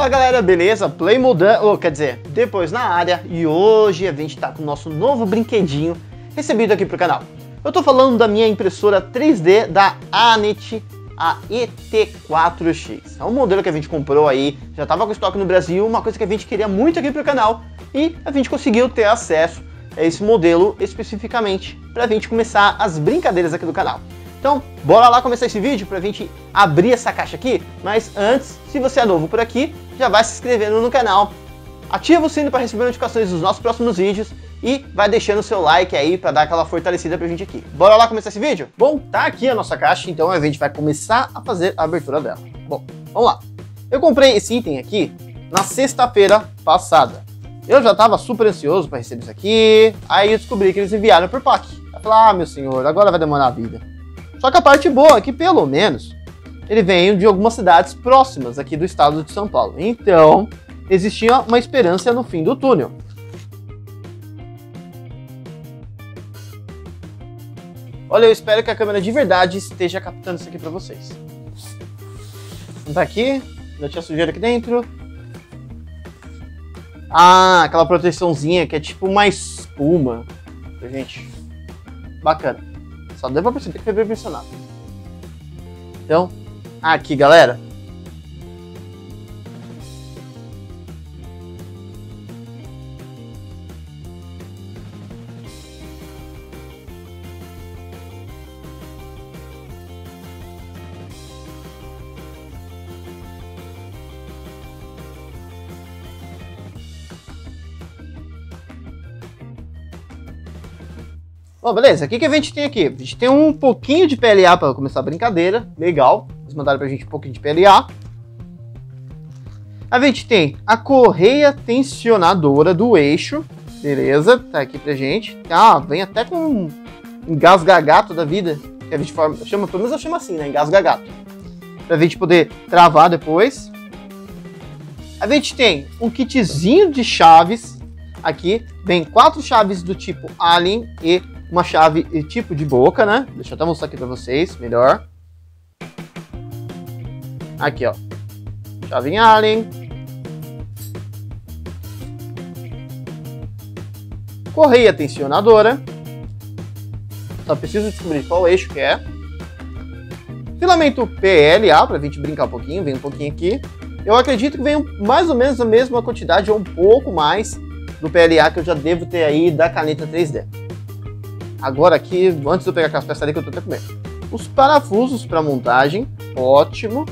Fala galera, beleza? Play mudando, oh, quer dizer, depois na área e hoje a gente tá com o nosso novo brinquedinho recebido aqui pro canal. Eu tô falando da minha impressora 3D da Anet, a ET4X. É um modelo que a gente comprou aí, já tava com estoque no Brasil, uma coisa que a gente queria muito aqui pro canal e a gente conseguiu ter acesso a esse modelo especificamente pra gente começar as brincadeiras aqui do canal. Então, bora lá começar esse vídeo para a gente abrir essa caixa aqui. Mas antes, se você é novo por aqui, já vai se inscrevendo no canal, ativa o sino para receber notificações dos nossos próximos vídeos e vai deixando o seu like aí para dar aquela fortalecida pra gente aqui. Bora lá começar esse vídeo? Bom, tá aqui a nossa caixa, então a gente vai começar a fazer a abertura dela. Bom, vamos lá. Eu comprei esse item aqui na sexta-feira passada. Eu já tava super ansioso para receber isso aqui, aí eu descobri que eles enviaram por pack. Eu falei, ah, meu senhor, agora vai demorar a vida. Só que a parte boa é que, pelo menos, ele vem de algumas cidades próximas aqui do estado de São Paulo. Então, existia uma esperança no fim do túnel. Olha, eu espero que a câmera de verdade esteja captando isso aqui para vocês. Não tá aqui, já tinha sujeira aqui dentro. Ah, aquela proteçãozinha que é tipo uma espuma. Gente, bacana. Só deu pra perceber que foi bem pressionado. Então, aqui galera, Beleza, o que, que a gente tem aqui? A gente tem um pouquinho de PLA para começar a brincadeira, legal. Eles mandaram pra gente um pouquinho de PLA. A gente tem a correia tensionadora do eixo, beleza, tá aqui pra gente. Ah, vem até com um engasgagato da vida, que a gente forma, chama, pelo menos eu chamo assim, né, engasgagato. Pra gente poder travar depois. A gente tem um kitzinho de chaves aqui, vem quatro chaves do tipo Alien e uma chave tipo de boca, né? Deixa eu até mostrar aqui para vocês, melhor. Aqui, ó. Chave em Allen. Correia tensionadora. Só preciso descobrir qual eixo que é. Filamento PLA, para a gente brincar um pouquinho, vem um pouquinho aqui. Eu acredito que vem mais ou menos a mesma quantidade ou um pouco mais do PLA que eu já devo ter aí da caneta 3D. Agora aqui, antes de eu pegar aquelas peças ali que eu tô até com medo. Os parafusos para montagem, ótimo.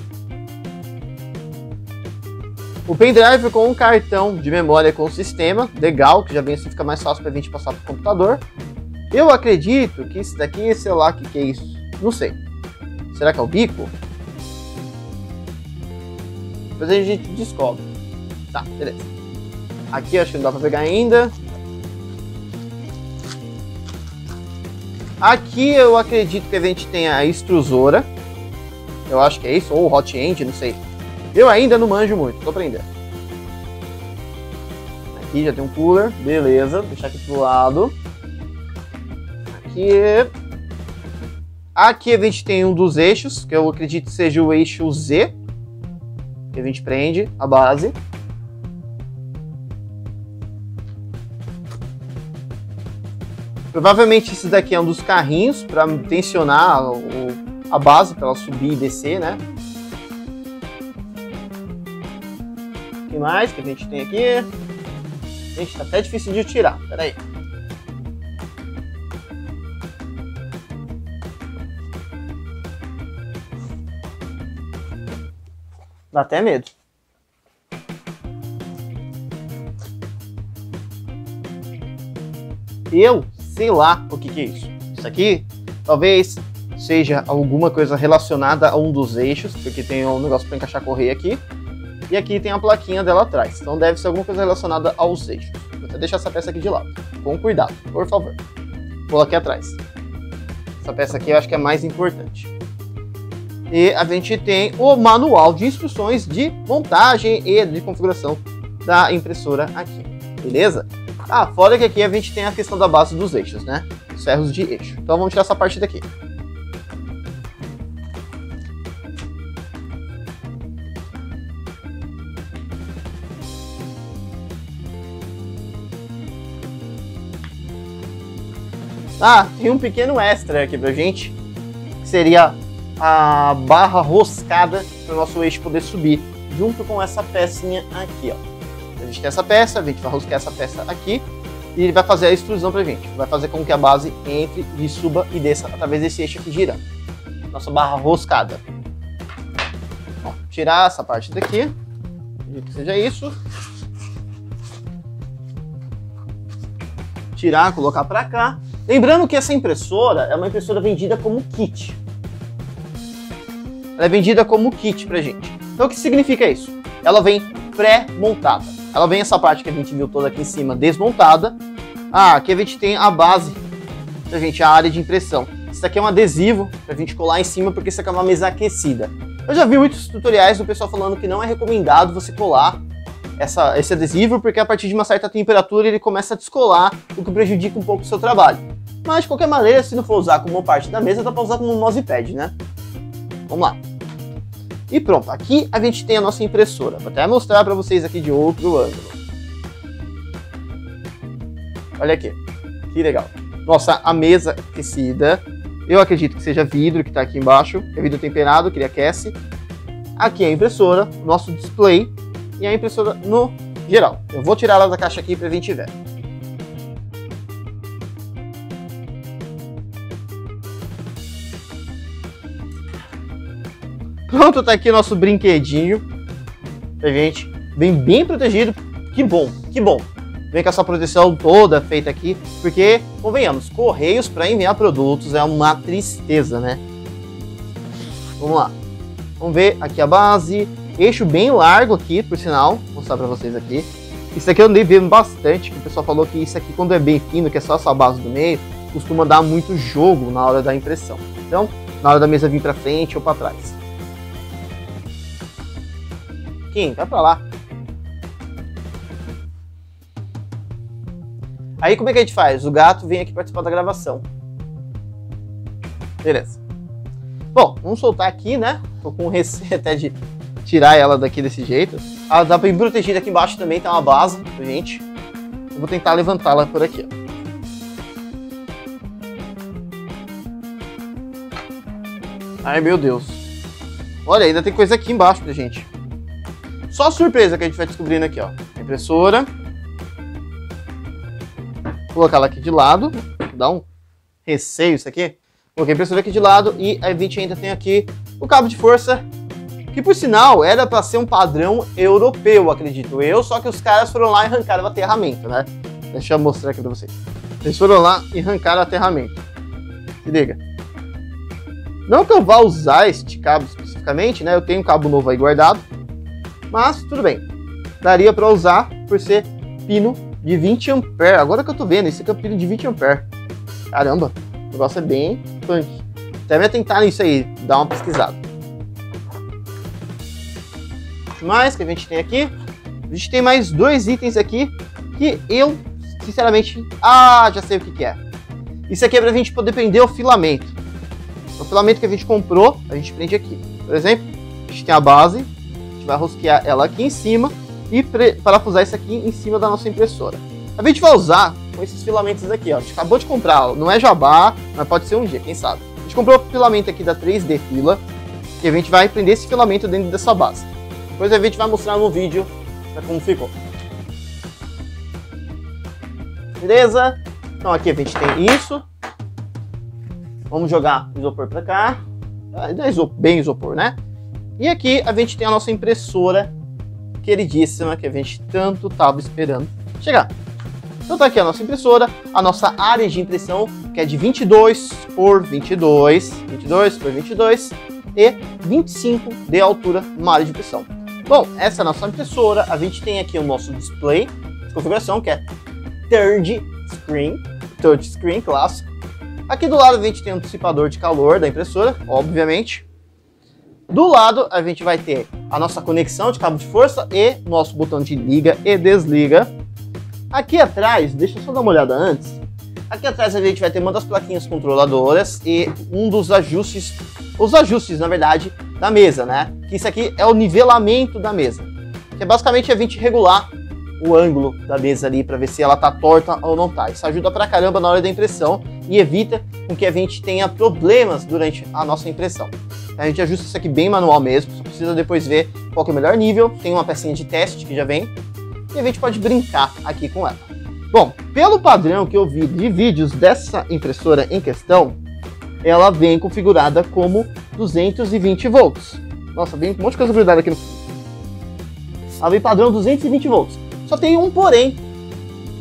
O pendrive com um cartão de memória com sistema, legal, que já vem assim, fica mais fácil para a gente passar para o computador. Eu acredito que esse daqui, sei lá o que, que é isso. Não sei. Será que é o bico? Depois a gente descobre. Tá, beleza. Aqui acho que não dá para pegar ainda. Aqui eu acredito que a gente tem a extrusora. Eu acho que é isso, ou hot end, não sei. Eu ainda não manjo muito, tô aprendendo. Aqui já tem um cooler, beleza. Deixar aqui pro lado. Aqui. Aqui a gente tem um dos eixos, que eu acredito seja o eixo Z. Que a gente prende a base. Provavelmente esse daqui é um dos carrinhos para tensionar o, a base para ela subir e descer, né? O que mais que a gente tem aqui? Gente, tá até difícil de tirar. Pera aí. Dá até medo. Eu sei lá o que, que é isso. Isso aqui talvez seja alguma coisa relacionada a um dos eixos, porque tem um negócio para encaixar a correia aqui. E aqui tem a plaquinha dela atrás. Então deve ser alguma coisa relacionada aos eixos. Vou até deixar essa peça aqui de lado. Com cuidado, por favor. Vou aqui atrás. Essa peça aqui eu acho que é mais importante. E a gente tem o manual de instruções de montagem e de configuração da impressora aqui. Beleza? Ah, fora que aqui a gente tem a questão da base dos eixos, né? Ferros de eixo. Então vamos tirar essa parte daqui. Ah, tem um pequeno extra aqui pra gente, que seria a barra roscada para o nosso eixo poder subir, junto com essa pecinha aqui, ó. A gente tem essa peça, a gente vai rosquear essa peça aqui, e ele vai fazer a extrusão pra gente. Vai fazer com que a base entre e suba e desça através desse eixo aqui girando. Nossa barra roscada. Bom, tirar essa parte daqui, que seja isso. Tirar, colocar para cá. Lembrando que essa impressora é uma impressora vendida como kit. Ela é vendida como kit pra gente. Então o que significa isso? Ela vem pré-montada. Ela vem essa parte que a gente viu toda aqui em cima desmontada. Ah, aqui a gente tem a base pra gente, a área de impressão. Isso aqui é um adesivo pra gente colar em cima porque isso aqui é uma mesa aquecida. Eu já vi muitos tutoriais do pessoal falando que não é recomendado você colar essa, esse adesivo, porque a partir de uma certa temperatura ele começa a descolar, o que prejudica um pouco o seu trabalho. Mas de qualquer maneira, se não for usar como parte da mesa, dá para usar como um mousepad, né? Vamos lá. E pronto, aqui a gente tem a nossa impressora. Vou até mostrar para vocês aqui de outro ângulo. Olha aqui, que legal. Nossa, a mesa aquecida, eu acredito que seja vidro que está aqui embaixo, é vidro temperado que ele aquece. Aqui é a impressora, nosso display e a impressora no geral. Eu vou tirar ela da caixa aqui para a gente ver. Pronto, tá aqui nosso brinquedinho. A gente vem bem protegido. Que bom, que bom vem com essa proteção toda feita aqui, porque, convenhamos, correios para enviar produtos é uma tristeza, né? Vamos lá. Vamos ver aqui a base, eixo bem largo aqui, por sinal, vou mostrar para vocês aqui. Isso aqui eu andei vendo bastante, que o pessoal falou que isso aqui quando é bem fino, que é só essa base do meio, costuma dar muito jogo na hora da impressão. Então, na hora da mesa vir para frente ou para trás. Kim, vai para lá. Aí como é que a gente faz? O gato vem aqui participar da gravação. Beleza. Bom, vamos soltar aqui, né? Tô com receio até de tirar ela daqui desse jeito. Ela dá pra ir protegida aqui embaixo também, tem uma base, gente. Eu vou tentar levantá-la por aqui, ó. Ai, meu Deus. Olha, ainda tem coisa aqui embaixo pra gente. Só surpresa que a gente vai descobrindo aqui, ó. Impressora colocar ela aqui de lado, dá um receio isso aqui. Coloquei a impressora aqui de lado e a gente ainda tem aqui o cabo de força, que por sinal era para ser um padrão europeu, acredito eu, só que os caras foram lá e arrancaram o aterramento, né? Deixa eu mostrar aqui para vocês. Eles foram lá e arrancaram o aterramento. Se liga. Não que eu vá usar este cabo especificamente, né? Eu tenho um cabo novo aí guardado, mas tudo bem. Daria para usar por ser pino de 20 ampere. Agora que eu tô vendo, esse aqui é um pino de 20 ampere. Caramba, o negócio é bem punk. Até me atentar nisso aí, dar uma pesquisada. O que mais que a gente tem aqui? A gente tem mais dois itens aqui que eu, sinceramente, ah, já sei o que, que é. Isso aqui é pra gente poder prender o filamento. O filamento que a gente comprou, a gente prende aqui. Por exemplo, a gente tem a base, a vai rosquear ela aqui em cima e parafusar isso aqui em cima da nossa impressora. A gente vai usar com esses filamentos aqui, ó. A gente acabou de comprar, não é jabá, mas pode ser um dia, quem sabe. A gente comprou o filamento aqui da 3D Fila, que a gente vai prender esse filamento dentro dessa base. Depois a gente vai mostrar no vídeo como ficou. Beleza? Então aqui a gente tem isso. Vamos jogar isopor para cá. É isopor, bem isopor, né? E aqui a gente tem a nossa impressora queridíssima que a gente tanto estava esperando chegar. Então tá aqui a nossa impressora, a nossa área de impressão, que é de 22 por 22, 22 por 22 e 25 de altura uma área de impressão. Bom, essa é a nossa impressora, a gente tem aqui o nosso display de configuração, que é third screen, touchscreen clássico. Aqui do lado a gente tem um dissipador de calor da impressora, obviamente. Do lado, a gente vai ter a nossa conexão de cabo de força e nosso botão de liga e desliga. Aqui atrás, deixa eu só dar uma olhada antes. Aqui atrás a gente vai ter uma das plaquinhas controladoras e um dos ajustes, os ajustes, na verdade, da mesa, né? Que isso aqui é o nivelamento da mesa. Que é basicamente a gente regular o ângulo da mesa ali para ver se ela tá torta ou não tá. Isso ajuda pra caramba na hora da impressão e evita com que a gente tenha problemas durante a nossa impressão. A gente ajusta isso aqui bem manual mesmo, só precisa depois ver qual é o melhor nível, tem uma pecinha de teste que já vem, e a gente pode brincar aqui com ela. Bom, pelo padrão que eu vi de vídeos dessa impressora em questão, ela vem configurada como 220 volts. Nossa, vem um monte de coisa grudada aqui no... Ela vem padrão 220 volts. Só tem um porém.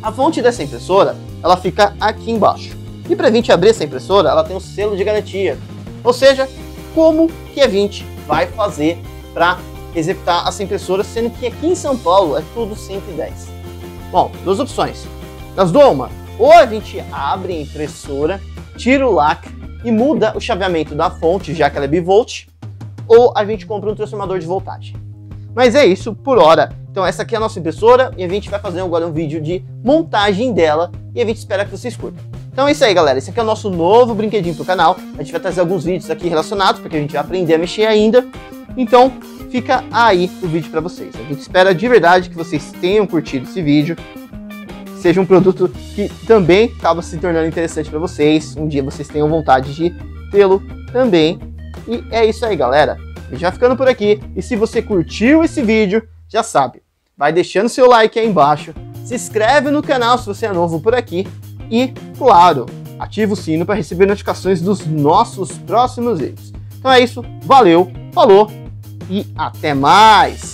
A fonte dessa impressora, ela fica aqui embaixo. E para a gente abrir essa impressora, ela tem um selo de garantia. Ou seja, como que a gente vai fazer para executar essa impressora, sendo que aqui em São Paulo é tudo 110. Bom, duas opções. Das duas, uma, ou a gente abre a impressora, tira o lacre e muda o chaveamento da fonte, já que ela é bivolt, ou a gente compra um transformador de voltagem. Mas é isso por hora. Então essa aqui é a nossa impressora e a gente vai fazer agora um vídeo de montagem dela e a gente espera que vocês curtam. Então é isso aí, galera. Esse aqui é o nosso novo brinquedinho pro canal. A gente vai trazer alguns vídeos aqui relacionados, porque a gente vai aprender a mexer ainda. Então, fica aí o vídeo para vocês. A gente espera de verdade que vocês tenham curtido esse vídeo. Seja um produto que também acaba se tornando interessante para vocês. Um dia vocês tenham vontade de tê-lo também. E é isso aí, galera. A gente vai ficando por aqui. E se você curtiu esse vídeo, já sabe, vai deixando seu like aí embaixo. Se inscreve no canal se você é novo por aqui. E, claro, ativa o sino para receber notificações dos nossos próximos vídeos. Então é isso, valeu, falou e até mais!